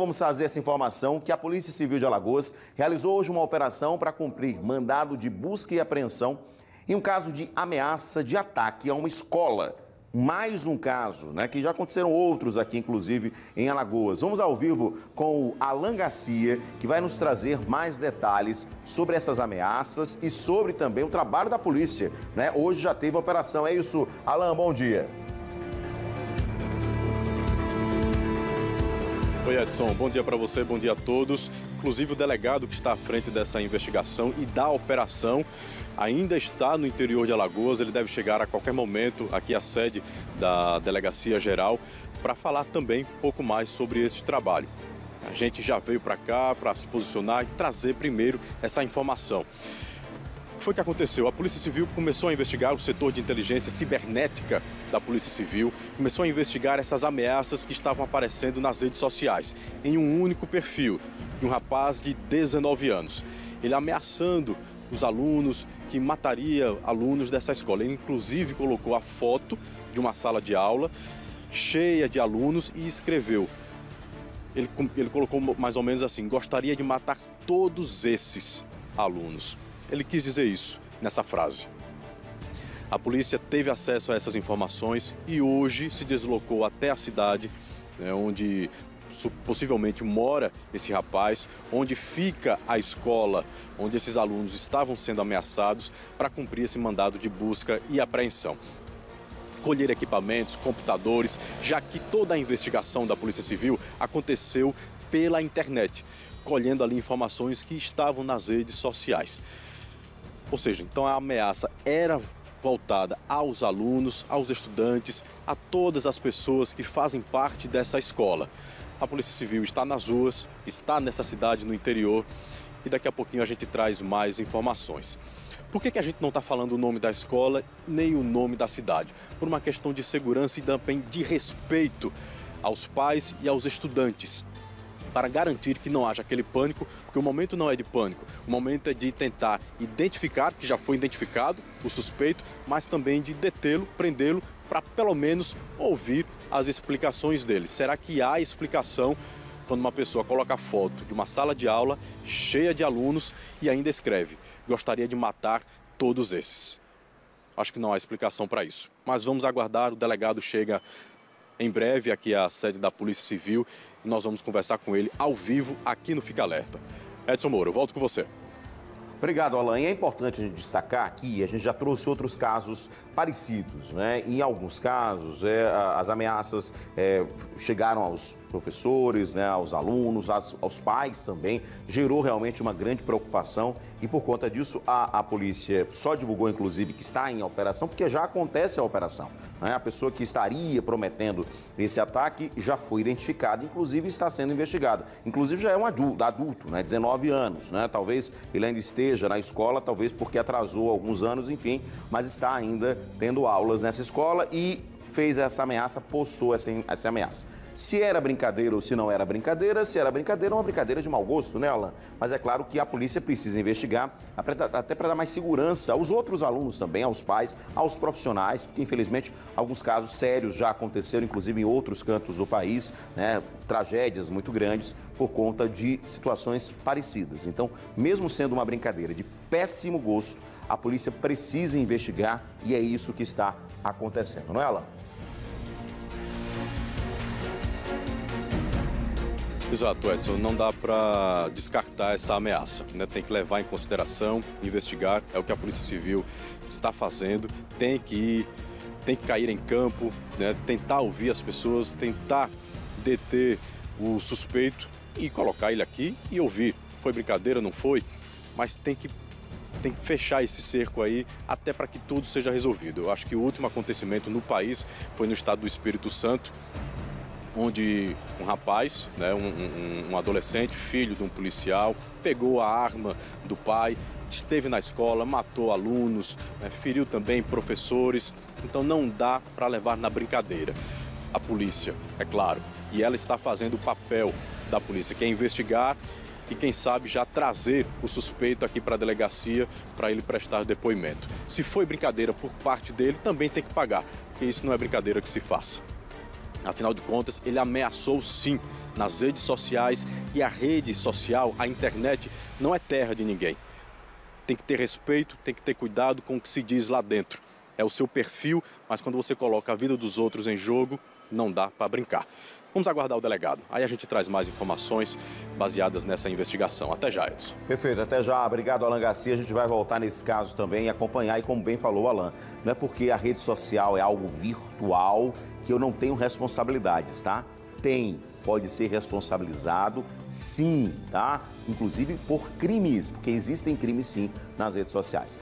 Vamos fazer essa informação que a Polícia Civil de Alagoas realizou hoje uma operação para cumprir mandado de busca e apreensão em um caso de ameaça de ataque a uma escola. Mais um caso, né? Que já aconteceram outros aqui, inclusive em Alagoas. Vamos ao vivo com o Alan Garcia, que vai nos trazer mais detalhes sobre essas ameaças e sobre também o trabalho da polícia. Né? Hoje já teve a operação. É isso, Alan, bom dia. Oi, Edson. Bom dia para você, bom dia a todos. Inclusive, o delegado que está à frente dessa investigação e da operação ainda está no interior de Alagoas. Ele deve chegar a qualquer momento aqui à sede da Delegacia Geral para falar também um pouco mais sobre esse trabalho. A gente já veio para cá para se posicionar e trazer primeiro essa informação que foi que aconteceu? A Polícia Civil começou a investigar o setor de inteligência cibernética da Polícia Civil, começou a investigar essas ameaças que estavam aparecendo nas redes sociais, em um único perfil de um rapaz de 19 anos. Ele ameaçando os alunos, que mataria alunos dessa escola. Ele, inclusive, colocou a foto de uma sala de aula cheia de alunos e escreveu. Ele, ele colocou mais ou menos assim: gostaria de matar todos esses alunos. Ele quis dizer isso nessa frase. A polícia teve acesso a essas informações e hoje se deslocou até a cidade, né, onde possivelmente mora esse rapaz, onde fica a escola onde esses alunos estavam sendo ameaçados para cumprir esse mandado de busca e apreensão. Colher equipamentos, computadores, já que toda a investigação da Polícia Civil aconteceu pela internet, colhendo ali informações que estavam nas redes sociais. Ou seja, então a ameaça era voltada aos alunos, aos estudantes, a todas as pessoas que fazem parte dessa escola. A Polícia Civil está nas ruas, está nessa cidade no interior e daqui a pouquinho a gente traz mais informações. Por que, que a gente não está falando o nome da escola nem o nome da cidade? Por uma questão de segurança e também de respeito aos pais e aos estudantes para garantir que não haja aquele pânico, porque o momento não é de pânico, o momento é de tentar identificar, que já foi identificado, o suspeito, mas também de detê-lo, prendê-lo, para pelo menos ouvir as explicações dele. Será que há explicação quando uma pessoa coloca foto de uma sala de aula cheia de alunos e ainda escreve: gostaria de matar todos esses? Acho que não há explicação para isso. Mas vamos aguardar, o delegado chega em breve aqui à sede da Polícia Civil nós vamos conversar com ele ao vivo aqui no Fica Alerta. Edson Moura, eu volto com você. Obrigado, Alain. É importante a gente destacar aqui, a gente já trouxe outros casos parecidos, né? Em alguns casos, é, as ameaças é, chegaram aos professores, né, aos alunos, aos, aos pais também, gerou realmente uma grande preocupação e por conta disso a, a polícia só divulgou, inclusive, que está em operação, porque já acontece a operação. Né? A pessoa que estaria prometendo esse ataque já foi identificada, inclusive está sendo investigado. Inclusive já é um adulto, adulto né? 19 anos, né? Talvez ele ainda esteja na escola, talvez porque atrasou alguns anos, enfim, mas está ainda tendo aulas nessa escola e fez essa ameaça, postou essa, essa ameaça se era brincadeira ou se não era brincadeira. Se era brincadeira, é uma brincadeira de mau gosto, né? Mas é claro que a polícia precisa investigar, até para dar mais segurança aos outros alunos também, aos pais, aos profissionais, porque infelizmente alguns casos sérios já aconteceram, inclusive em outros cantos do país, né? Tragédias muito grandes por conta de situações parecidas. Então, mesmo sendo uma brincadeira de péssimo gosto, a polícia precisa investigar e é isso que está acontecendo, não é, Alan? Exato, Edson. Não dá para descartar essa ameaça. Né? Tem que levar em consideração, investigar. É o que a Polícia Civil está fazendo. Tem que ir, tem que cair em campo, né? tentar ouvir as pessoas, tentar deter o suspeito e colocar ele aqui e ouvir. Foi brincadeira, não foi? Mas tem que tem que fechar esse cerco aí até para que tudo seja resolvido. Eu acho que o último acontecimento no país foi no estado do Espírito Santo, onde um rapaz, né, um, um, um, adolescente, filho de um policial, pegou a arma do pai, esteve na escola, matou alunos, né, feriu também professores. Então não dá para levar na brincadeira. A polícia, é claro, e ela está fazendo o papel da polícia, que é investigar e quem sabe já trazer o suspeito aqui para a delegacia para ele prestar depoimento. Se foi brincadeira por parte dele, também tem que pagar, porque isso não é brincadeira que se faça. Afinal de contas, ele ameaçou sim nas redes sociais e a rede social, a internet, não é terra de ninguém. Tem que ter respeito, tem que ter cuidado com o que se diz lá dentro. É o seu perfil, mas quando você coloca a vida dos outros em jogo, não dá para brincar. Vamos aguardar o delegado. Aí a gente traz mais informações baseadas nessa investigação. Até já, Edson. Perfeito, até já. Obrigado, Alan Garcia. A gente vai voltar nesse caso também e acompanhar. E como bem falou Alan, não é porque a rede social é algo virtual que eu não tenho responsabilidades, tá? Tem, pode ser responsabilizado, sim, tá? Inclusive por crimes, porque existem crimes sim nas redes sociais.